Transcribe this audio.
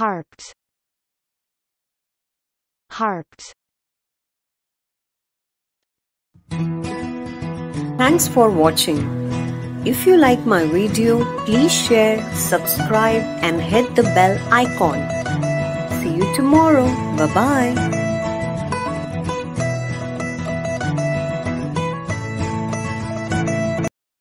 Harped. Harped. Thanks for watching. If you like my video, please share, subscribe and hit the bell icon. See you tomorrow. Bye bye.